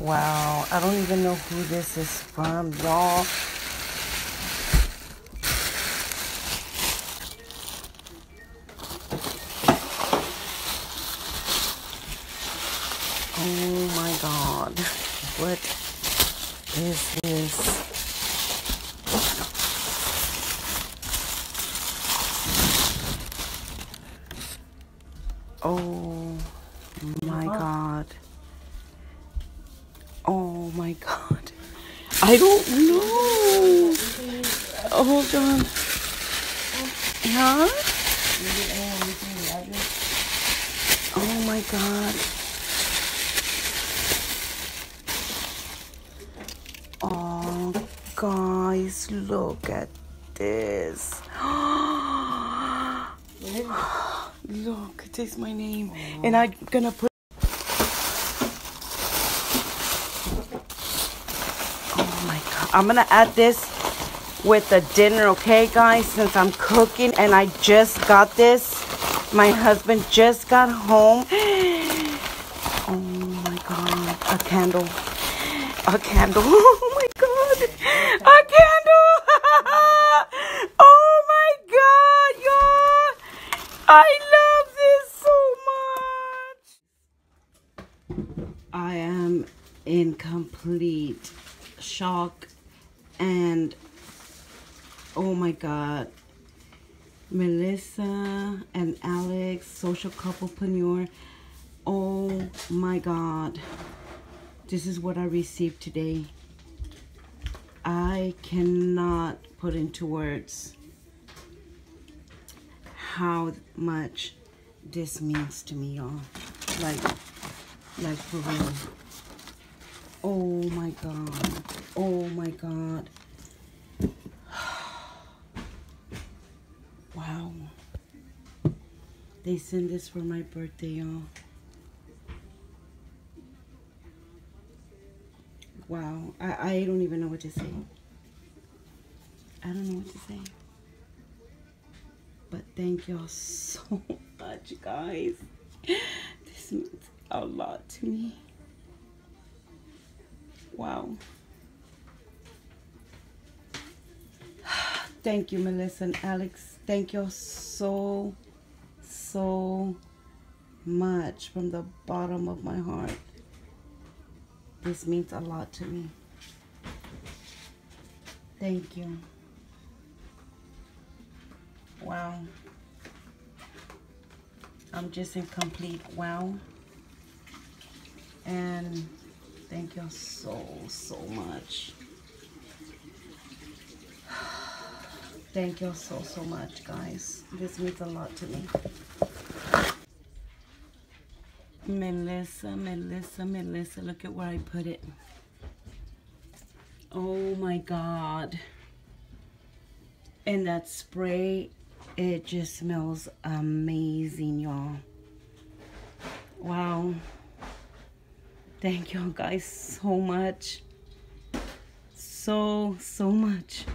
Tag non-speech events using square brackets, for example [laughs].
Wow, I don't even know who this is from, y'all. Oh my god. What is this? Oh my god. Oh my god. I don't know. Oh Hold on. Huh? Oh my god. Oh, guys, look at this. [gasps] look, it is my name. And I'm gonna put. I'm gonna add this with the dinner, okay, guys? Since I'm cooking and I just got this. My husband just got home. [gasps] Oh my god. A candle. A candle. [laughs] Oh my god. A candle. [laughs] oh my god, y'all. I love this so much. I am in complete shock and oh my god. Melissa and Alex, social couplepreneur. Oh my god. This is what I received today. I cannot put into words how much this means to me, y'all. Like, like for real. Oh my god. Oh my god. [sighs] Wow. They sent this for my birthday, y'all. Wow. I, I don't even know what to say. I don't know what to say. But thank y'all [laughs] so much, guys. This means a lot to me. Wow. [sighs] Thank you, Melissa and Alex. Thank y'all so, so much from the bottom of my heart. This means a lot to me. Thank you. Wow. I'm just in complete wow. And thank y'all so, so much. Thank y'all so, so much, guys. This means a lot to me. Melissa, Melissa, Melissa. Look at where I put it. Oh my God. And that spray, it just smells amazing, y'all. Wow. Thank y'all guys so much. So, so much.